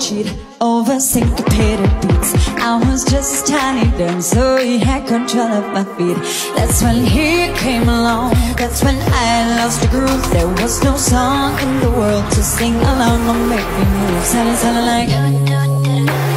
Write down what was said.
cheat over syncopated beats. I was just standing there, so he had control of my feet. That's when he came along, that's when I lost the groove. There was no song in the world to sing along or make me move. Sounding, sounding like